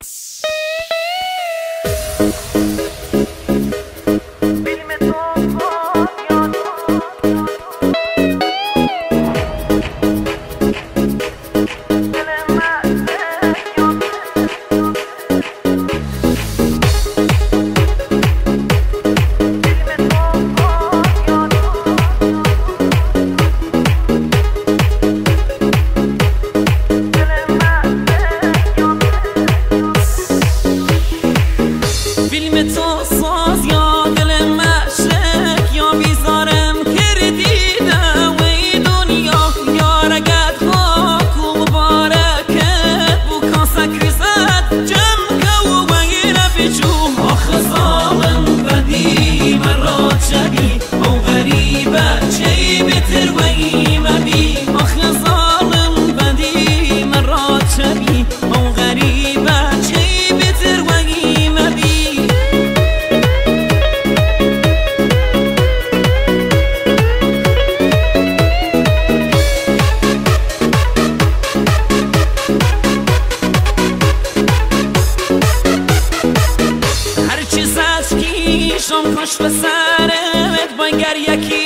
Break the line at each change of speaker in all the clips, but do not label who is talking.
Psst. filmy, co شم کش به سرت بانگر یکی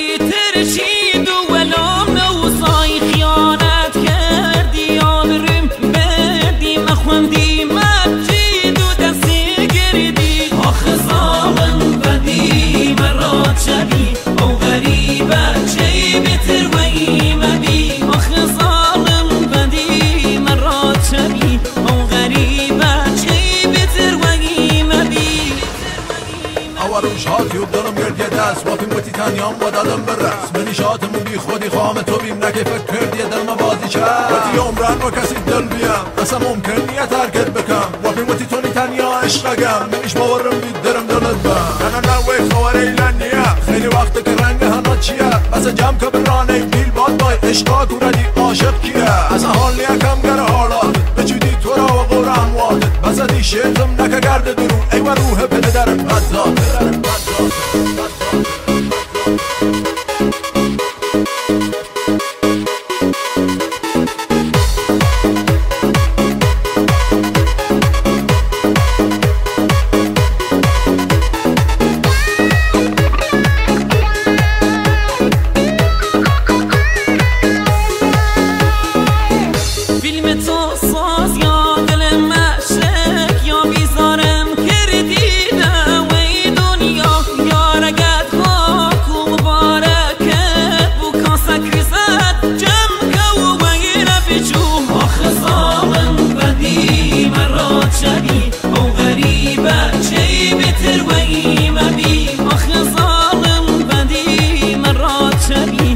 و
دارم گردیه دست. با پیم بوتی تنیام با دادم برس منی شاتمو بی خودی خام تو بیم نکه فکر کردیه دل ما بازی کرد. بوتی عمران با کسی دل بیم. اصلا ممکن نیه ترکت بکم. با پیم بوتی تونی تنیا عشقگم منیش باورم بید درم دلت بم. نه نه نه وی خوار ایلن نیه خیلی وقت که رنگ هنا چیه. بس جم که برانه بیل باد بای. عشقا کوردی عاشق کیه؟ از حال نیه کم گر حالات بچودی تو را و قرآن وادت. بس دی شیطم نکه گرد درون ای و روح پدر. love you.